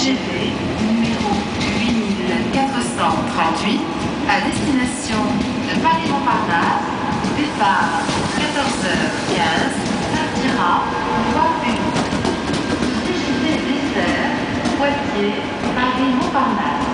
TGV numéro 8438 à destination de Paris-Montparnasse, départ 14h15, partira 3 buts. TGV dessert, Poitiers, Paris-Montparnasse.